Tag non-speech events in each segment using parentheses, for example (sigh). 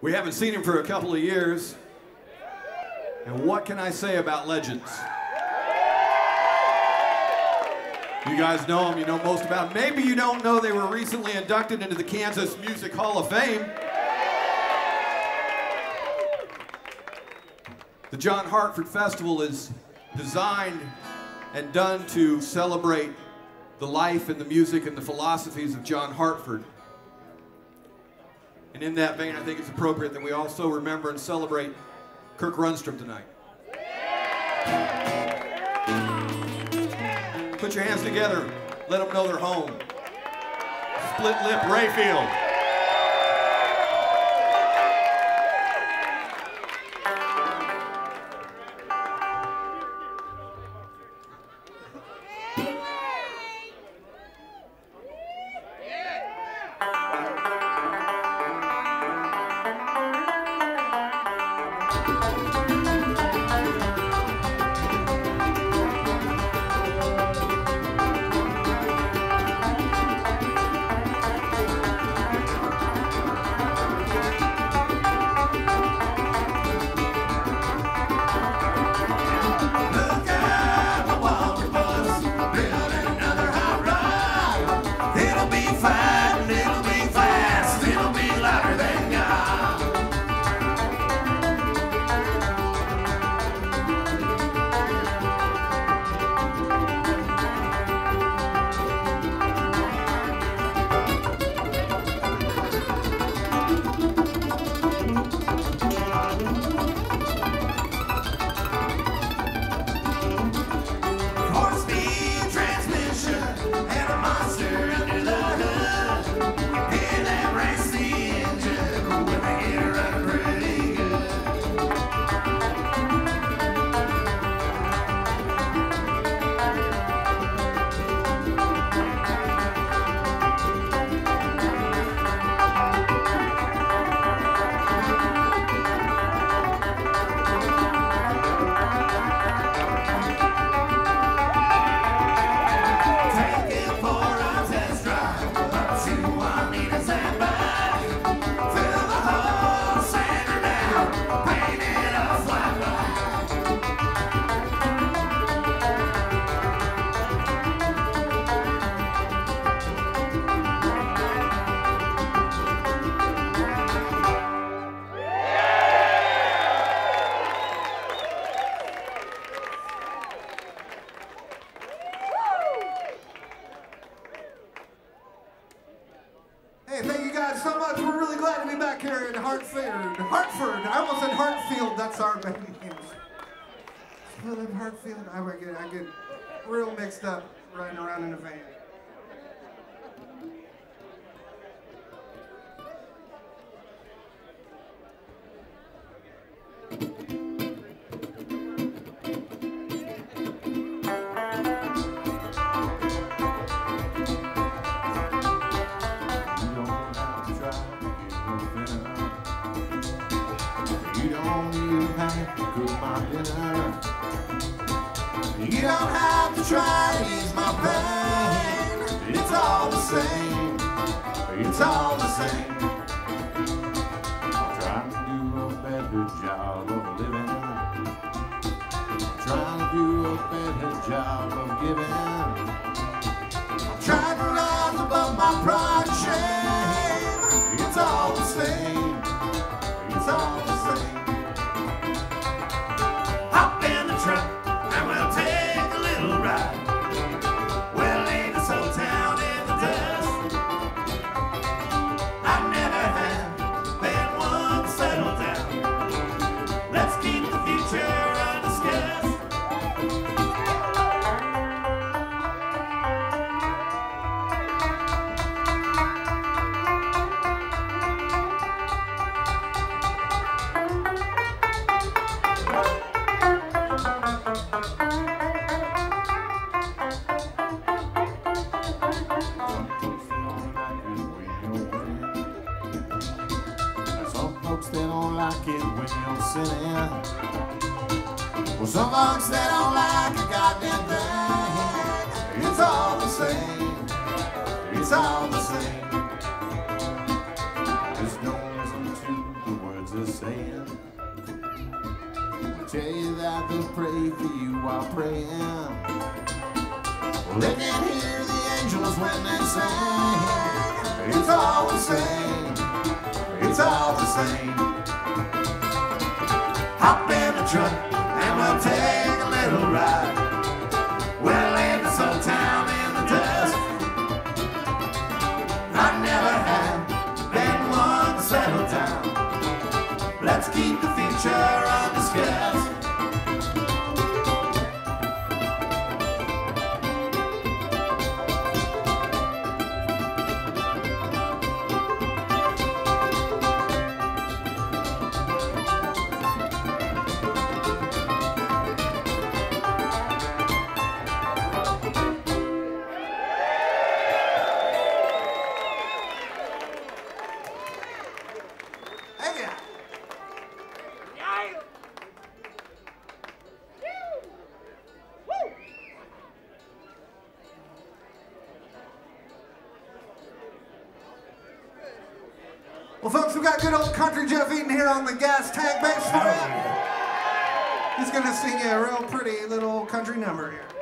We haven't seen him for a couple of years. And what can I say about legends? You guys know him, you know most about him. Maybe you don't know they were recently inducted into the Kansas Music Hall of Fame. The John Hartford Festival is designed and done to celebrate the life and the music and the philosophies of John Hartford. And in that vein, I think it's appropriate that we also remember and celebrate Kirk Rundstrom tonight. Put your hands together. Let them know they're home. Split lip Rayfield. It's hit on the gas tank bass. He's gonna sing you a real pretty little country number here.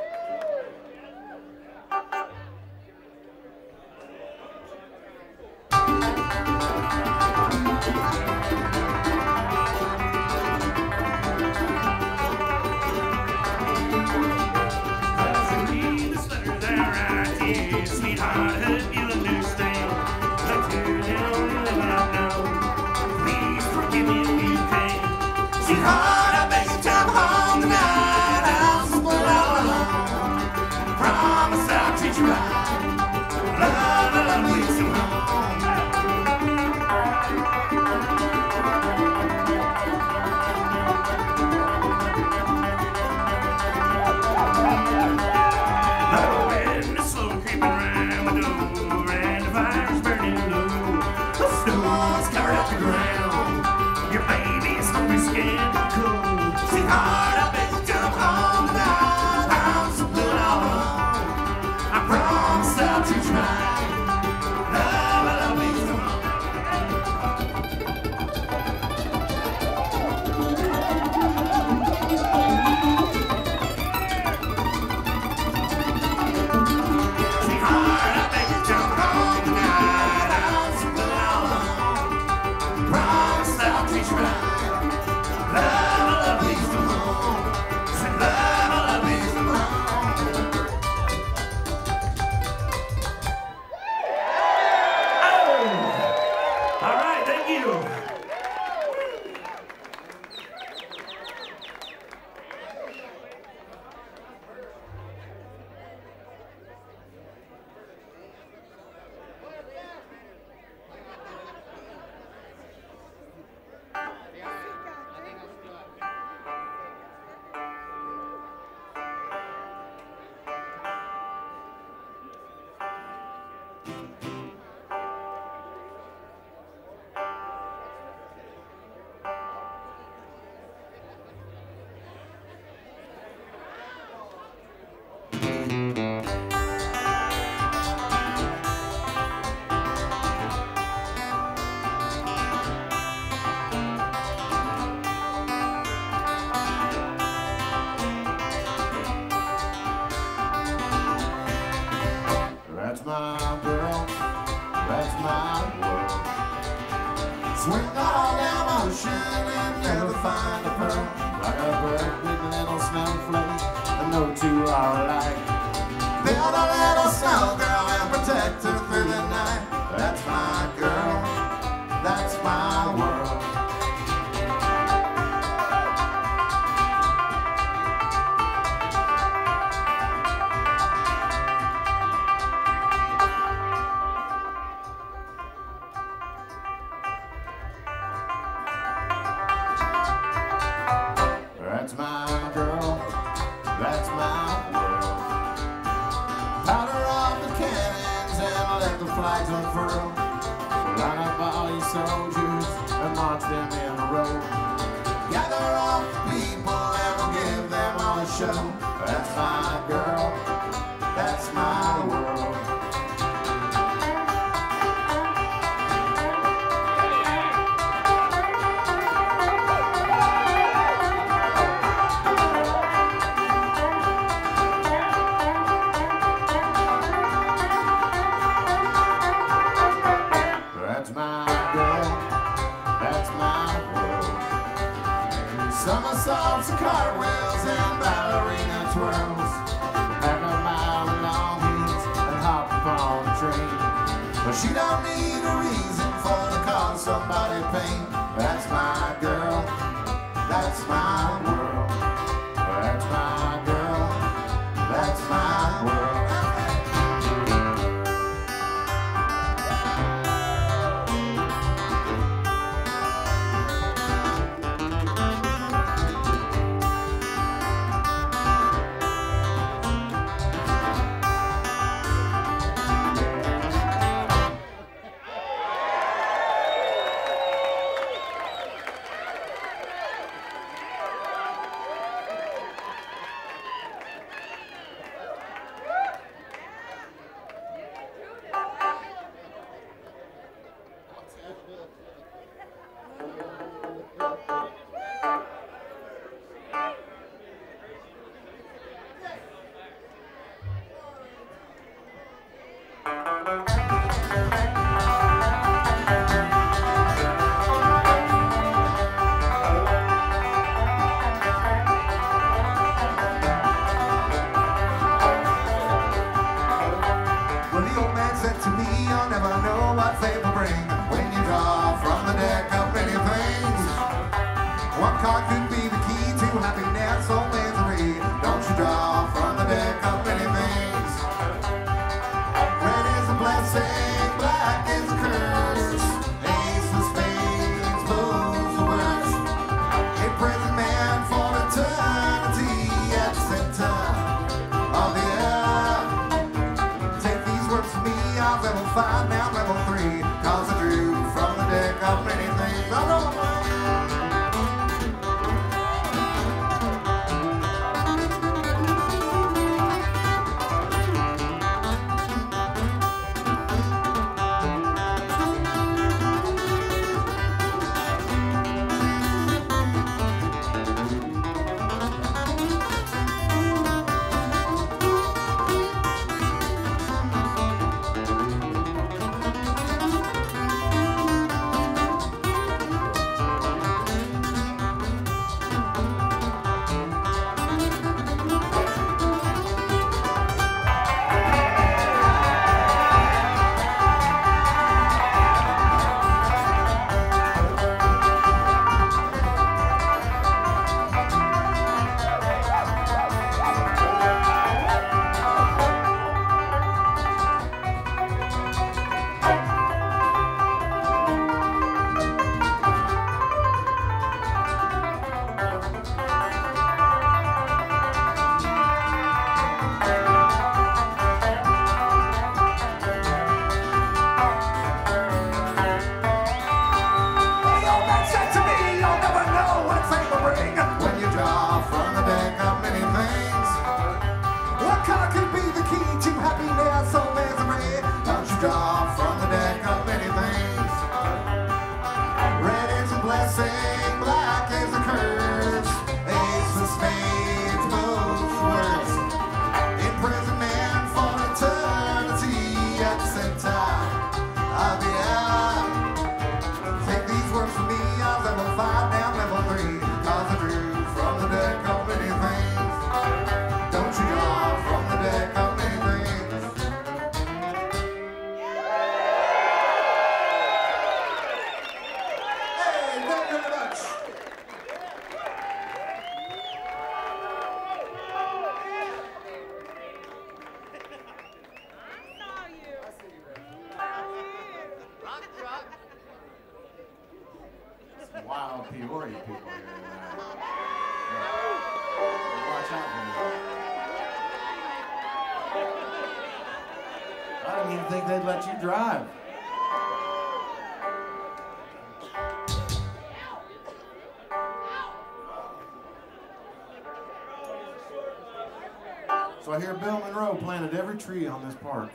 Planted every tree on this park.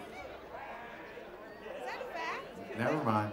Never mind.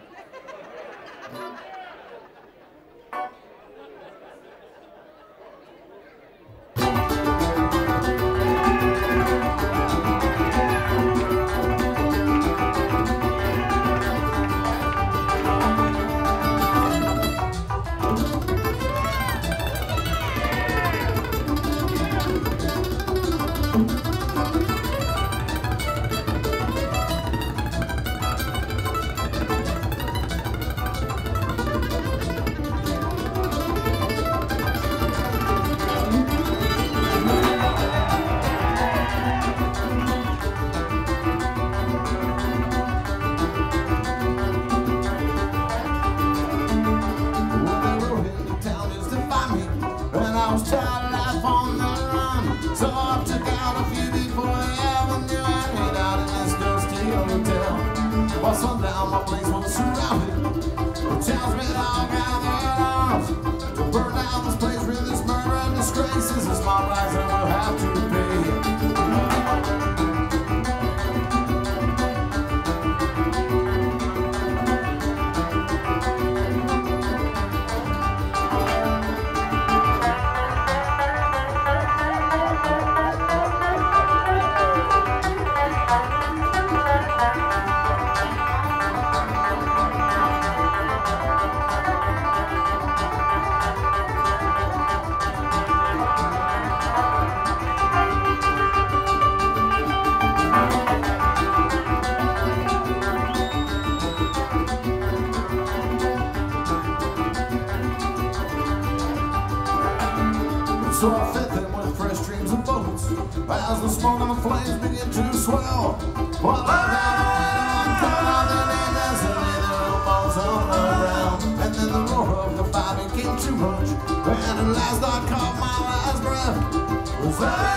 Was that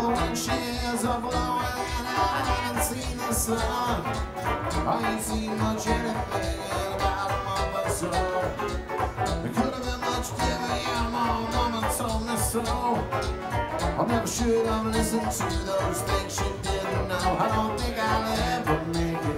blowing, she's a blowing. I haven't seen the sun. I ain't seen much anything in about a month or so. It could have been much different, yeah, my mama told me so. I never should have listened to those things she didn't know. I don't think I'll ever make it.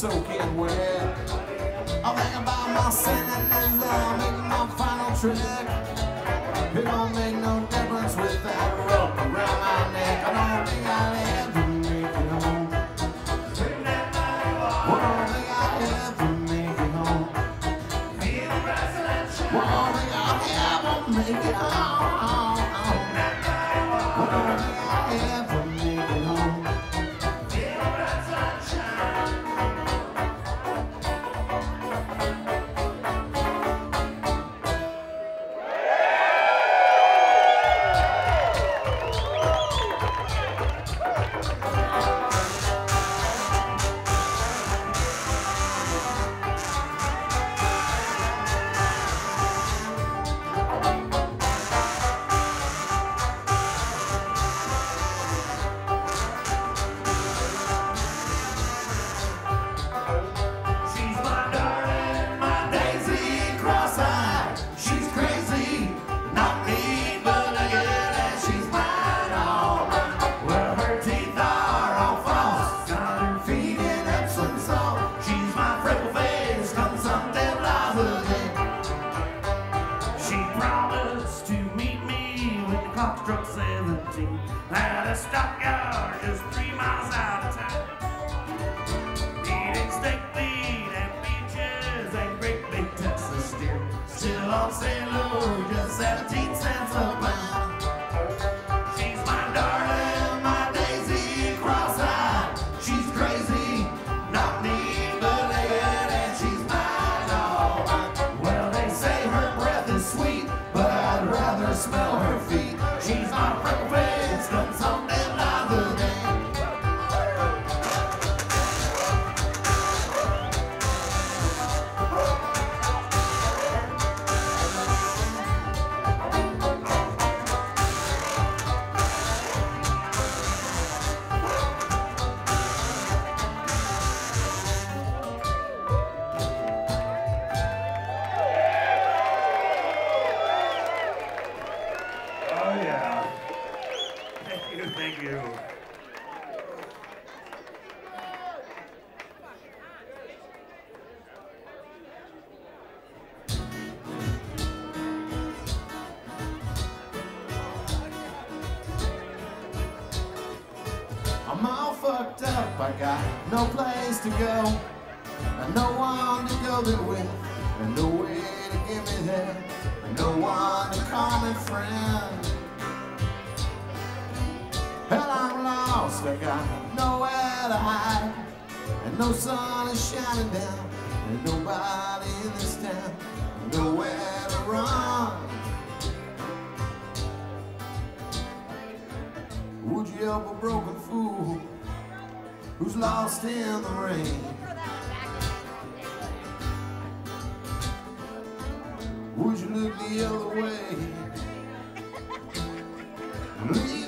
so to go. And no one to go there with And no way to get me there. And no one to call me friend. Hell, I'm lost, I got nowhere to hide. And no sun is shining down. And nobody in this town. And Nowhere to run. Would you help a broken fool? who's lost in the rain. Would you look the other way? (laughs)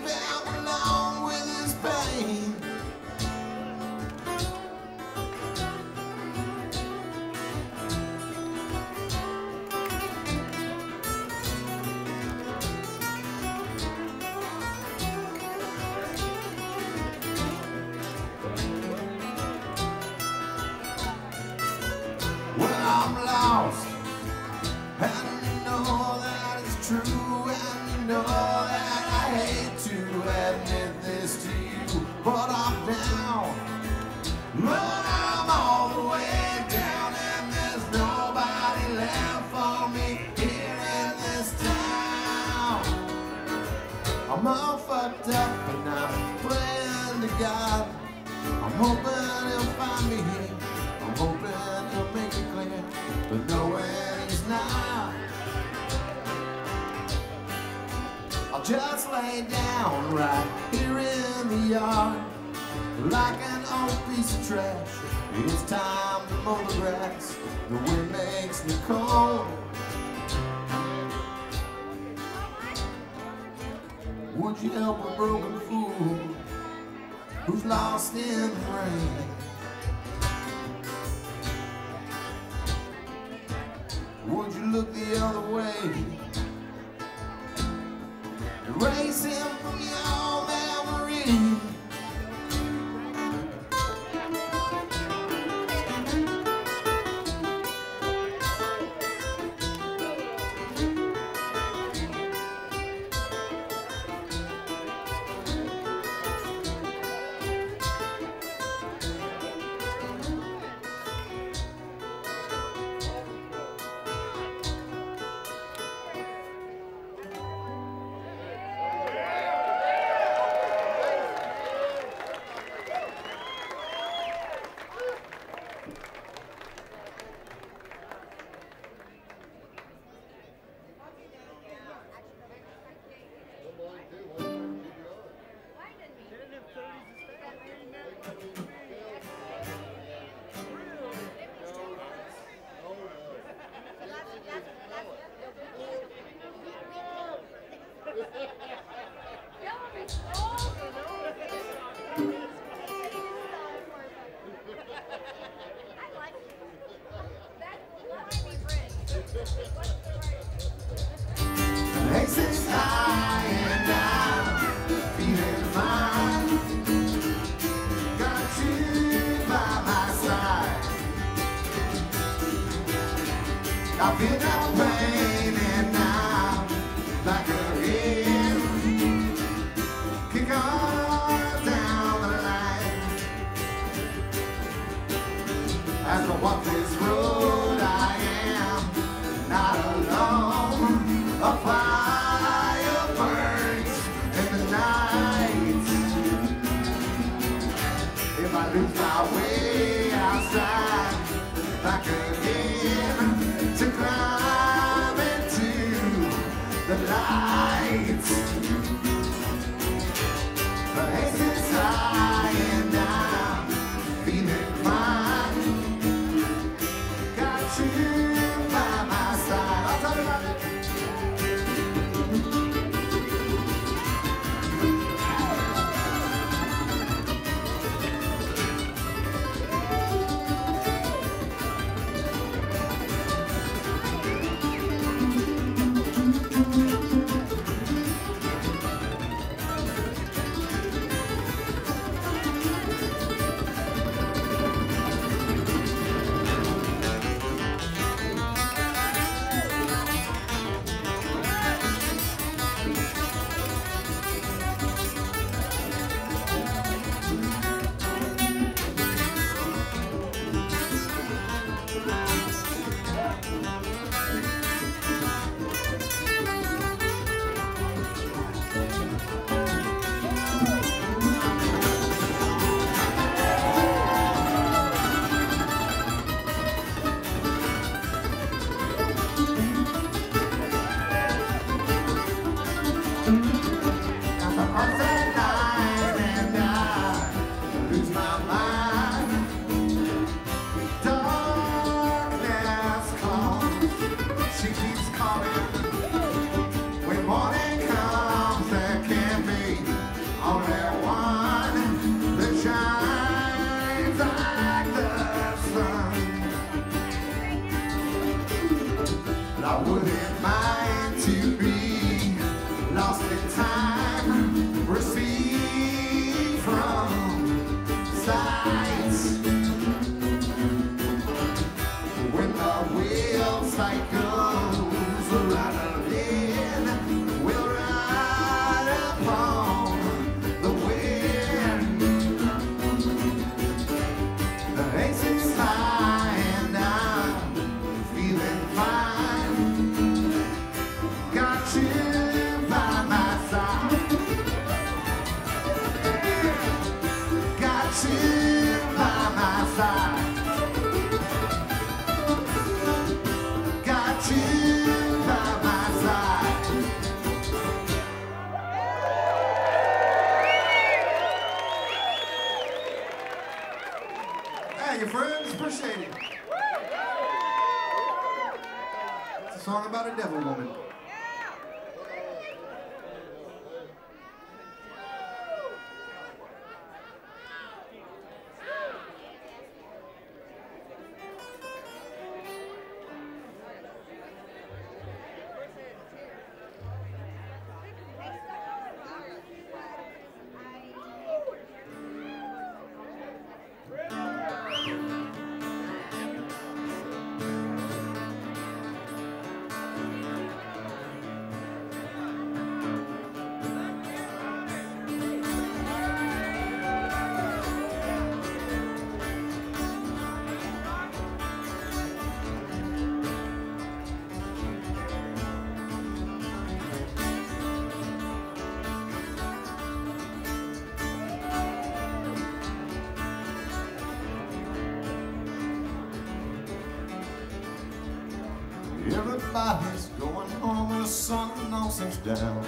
down.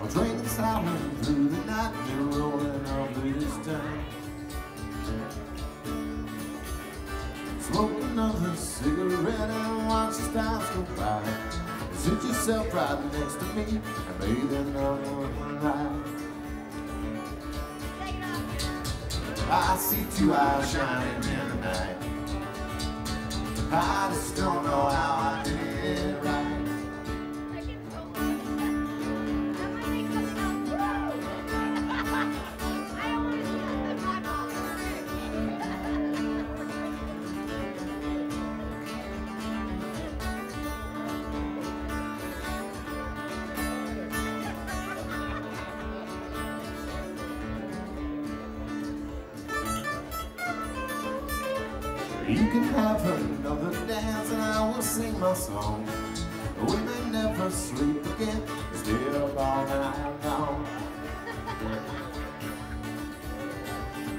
I'm drinking sour through the night and rolling up this town. Smoke another cigarette and watch the stars go by. Sit yourself right next to me and bathe in the moonlight. I see two eyes shining You can have another dance and I will sing my song. We may never sleep again, stay up all night long.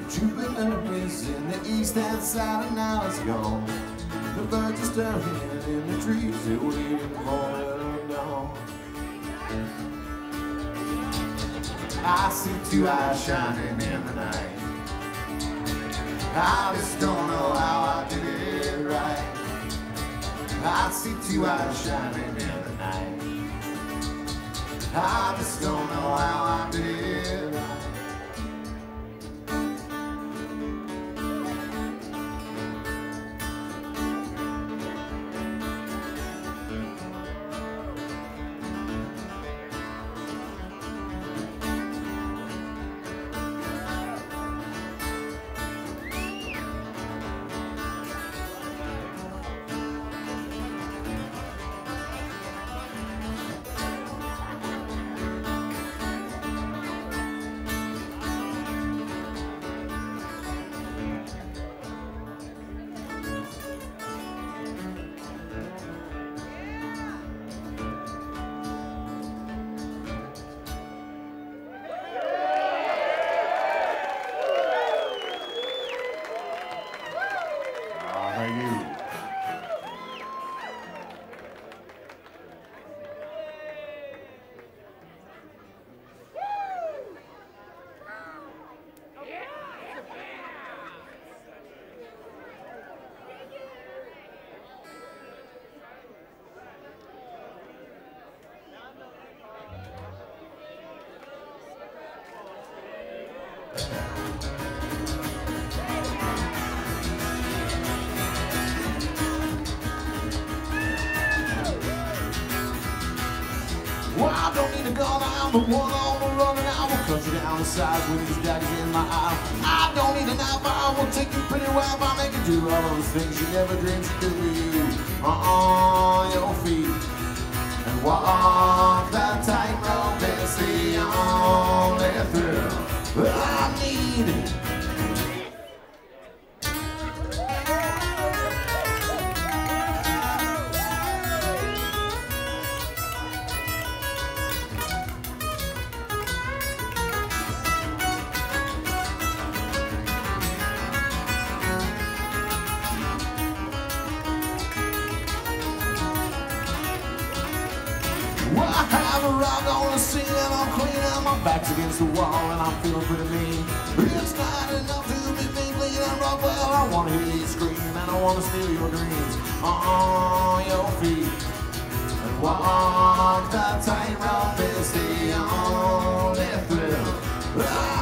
Jupiter is in the east and Saturn now is gone. The birds are stirring in the trees, they're waiting for dawn. I see two eyes shining in the night. I just don't I see two eyes shining in the night. I just don't know how I did I'm one on the run, and I will cut you down the sides with these daggers in my eye. I don't need a knife, I will take you pretty well. Make you do all those things you never dreamed you'd do. On your feet and walk my back's against the wall and I'm feeling pretty mean. It's not enough to me bleed and rock. Well, I wanna hear you scream and I wanna steal your dreams uh-uh, on your feet. And walk that tightrope is the only thrill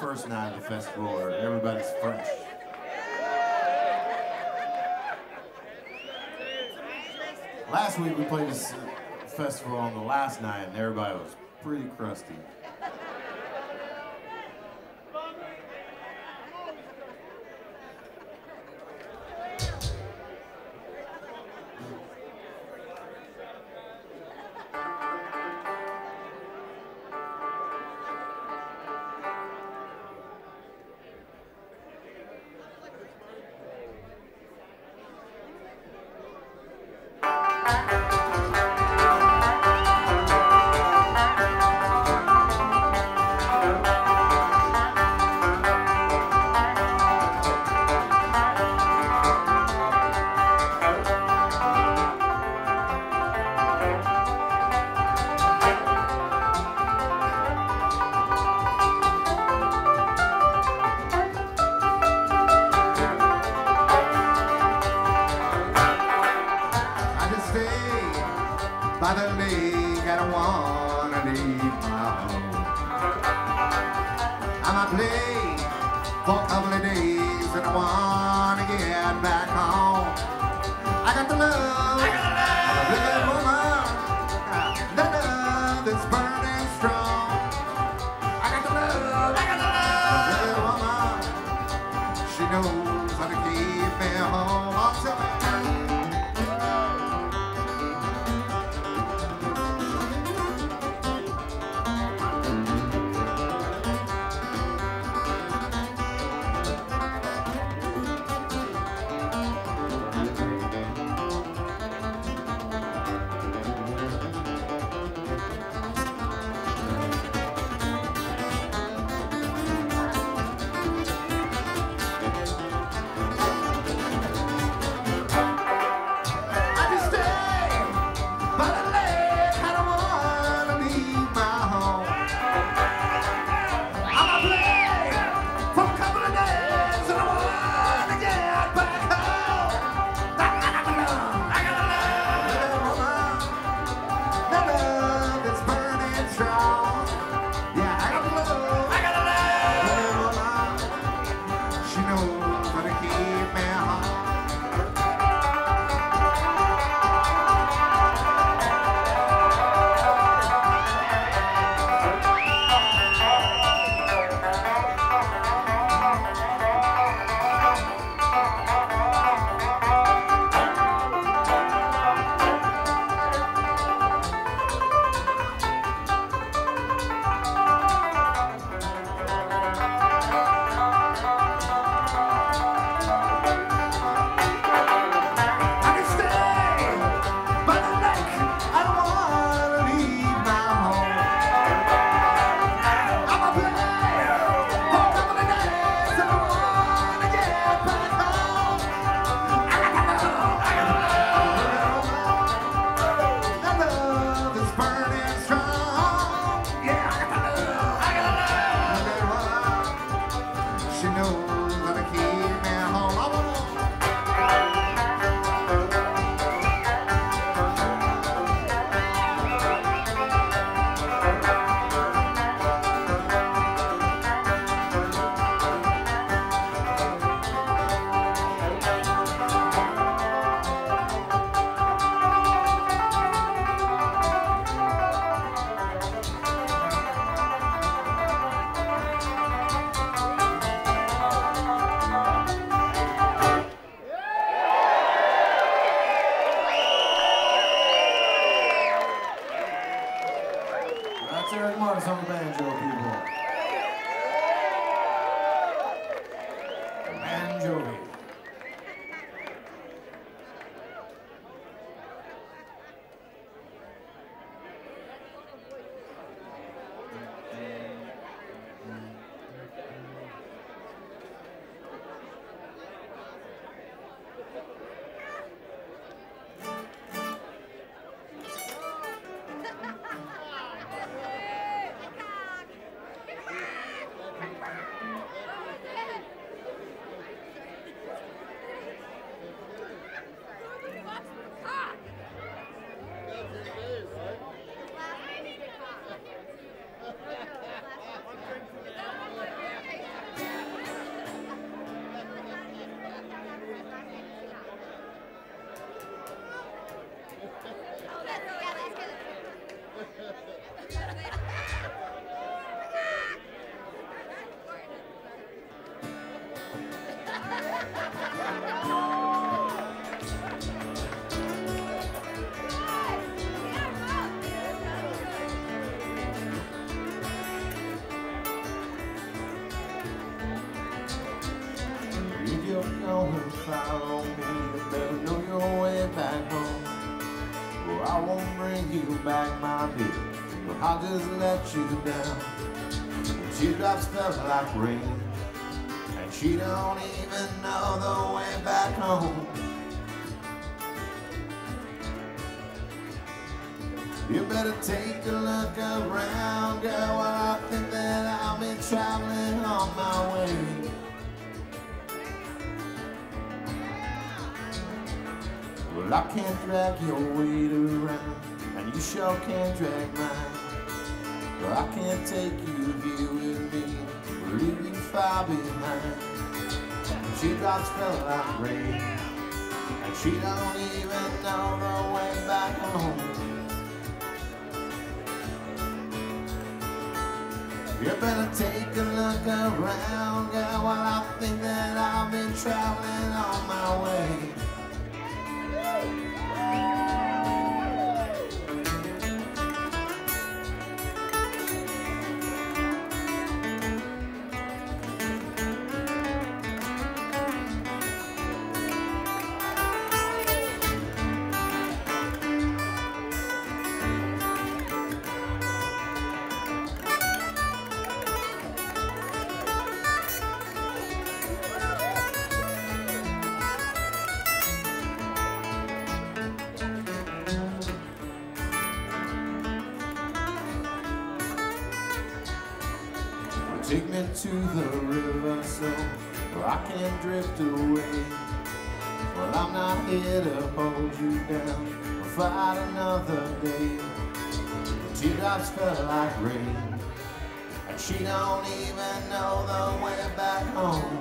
first night of the festival everybody's fresh. Last week we played this festival on the last night and everybody was pretty crusty. Can't drag your weight around, and you sure can't drag mine. But I can't take you here with me, we'll leave you far behind. She drops fell like rain, and she don't even know the way back home. You better take a look around, girl, while I think that I've been traveling on my way. Fight another day. Teardrops fell like rain, and she don't even know the way back home.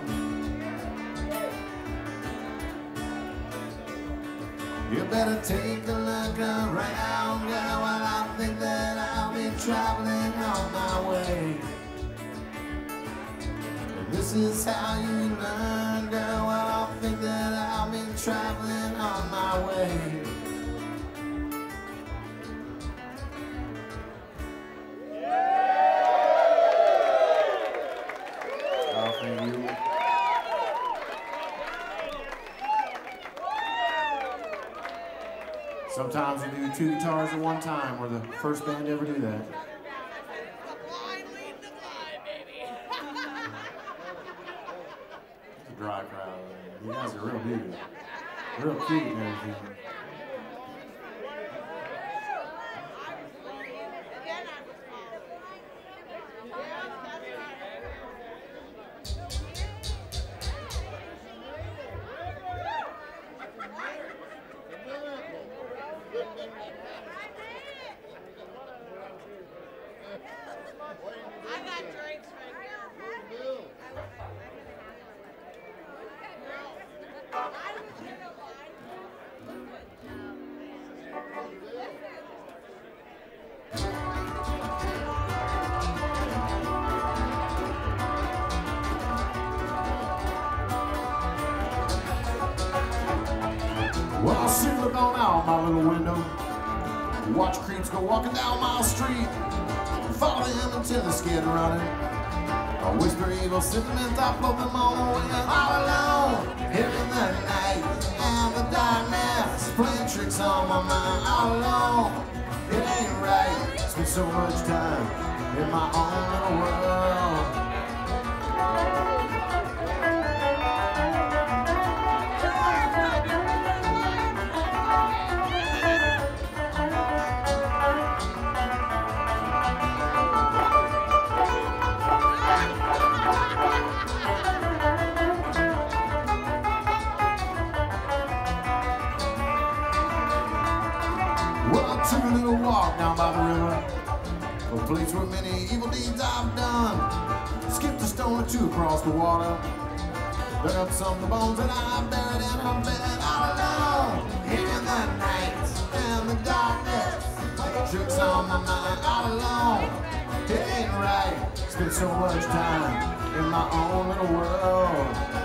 You better take a look around, girl, while I think that I'll be traveling on my way. This is how you learn, girl. Well, I think that I've been traveling on my way. Sometimes you do two guitars at one time. We're the first band to ever do that. It's a dry crowd. You guys are real beautiful. Real cute and everything. On out my little window. Watch creeps go walking down my street. Follow them until they're scared of running. I whisper evil sentiments, I float them on the wind. All alone, here in the night and the darkness. Playing tricks on my mind. All alone, it ain't right. Spend so much time in my own little world. By the river, a place where many evil deeds I've done. Skipped a stone or two across the water, dug up some of the bones that I buried in a bed all alone. In the night and the darkness, tricks on my mind all alone. It ain't right, spend so much time in my own little world.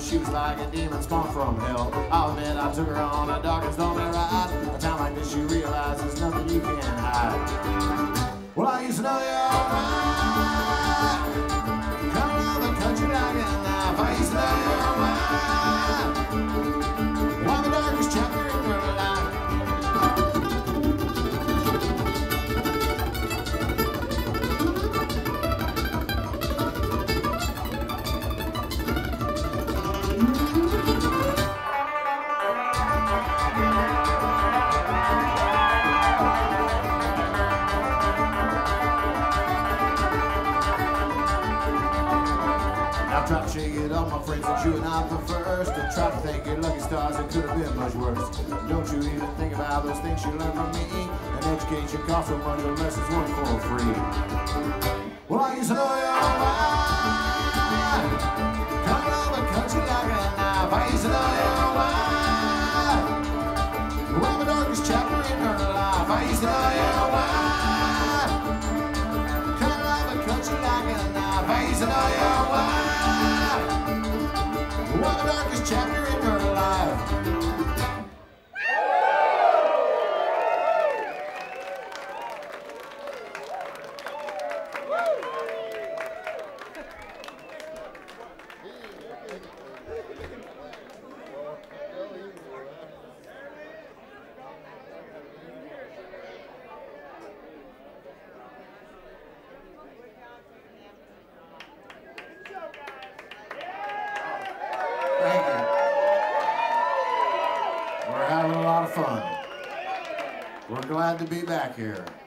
She was like a demon spawn from figured all my friends that you and the first to try to thank your lucky stars, it could have been much worse. Don't you even think about those things you learned from me? An education costs so much, unless it's one for free. Well, I used to know your mind. Come on, like a knife. I used to know your mind. The darkest chapter in her life. I used to chapter be back here.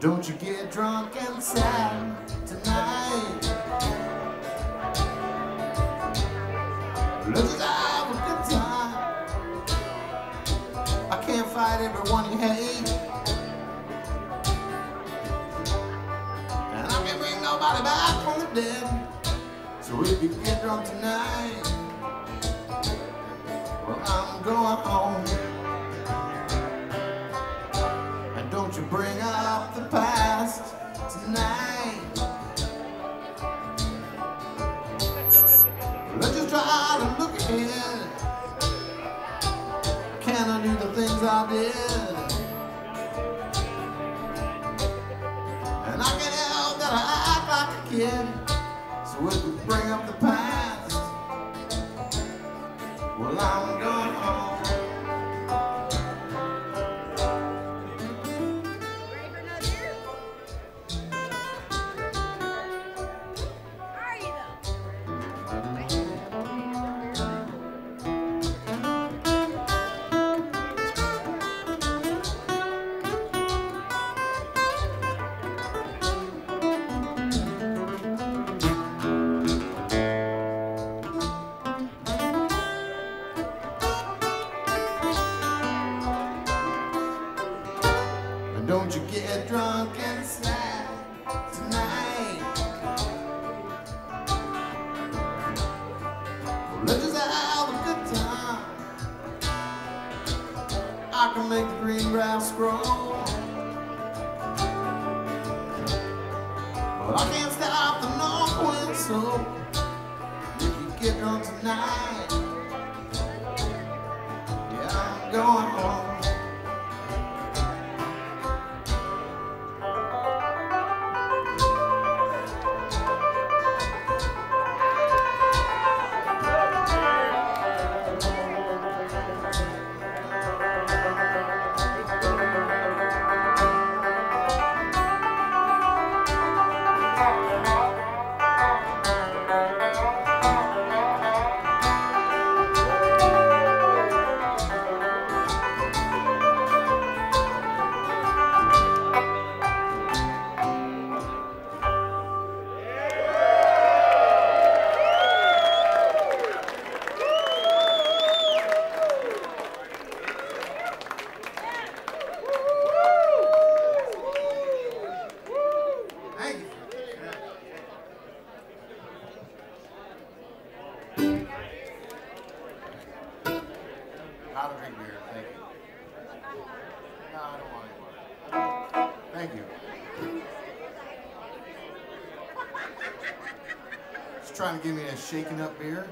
Don't you get drunk and sad tonight. Let's have a good time. I can't fight everyone you hate. And I can't bring nobody back from the dead. So if you get drunk tonight, well, I'm going home. I did. Shaken up beer.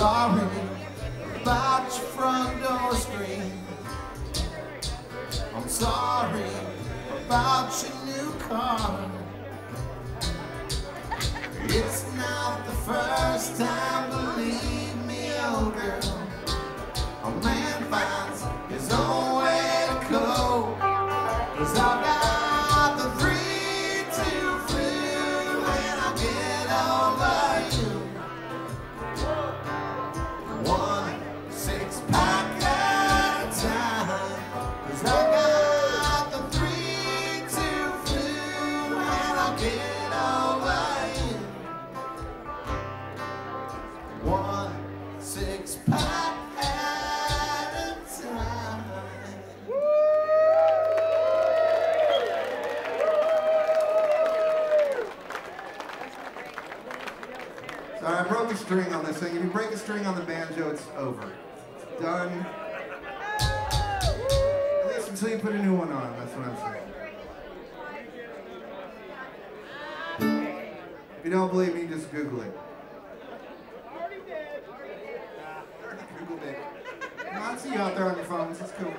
sorry about your front door screen. I'm sorry about your new car. Googling. Already did. Already did. Yeah. Googled it. No, I see you out there on your phones. It's cool.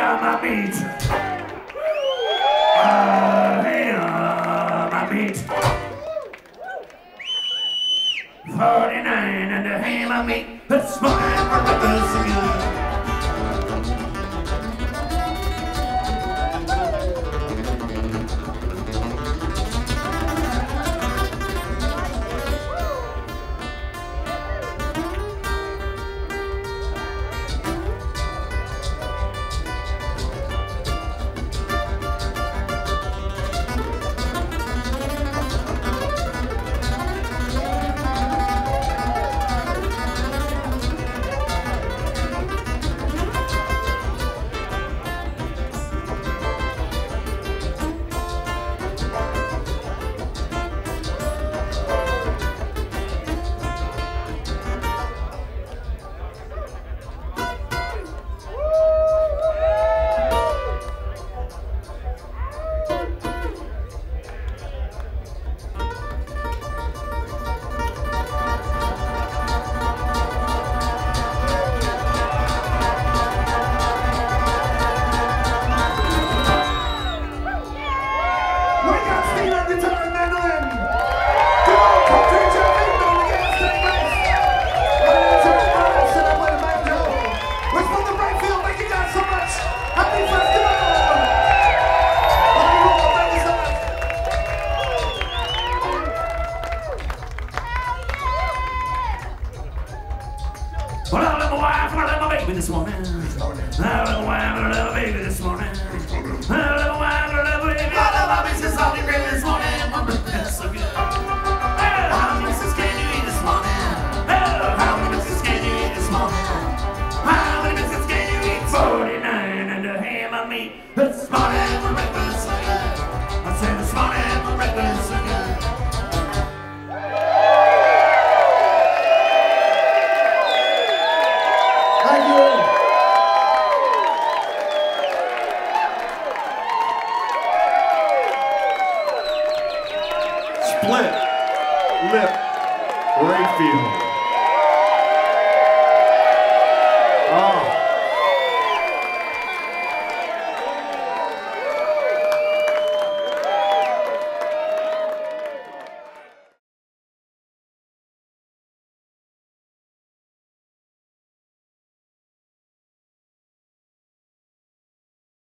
on my beat. meat, on my beat. 49 and a ham my meat. Let's smoke the good.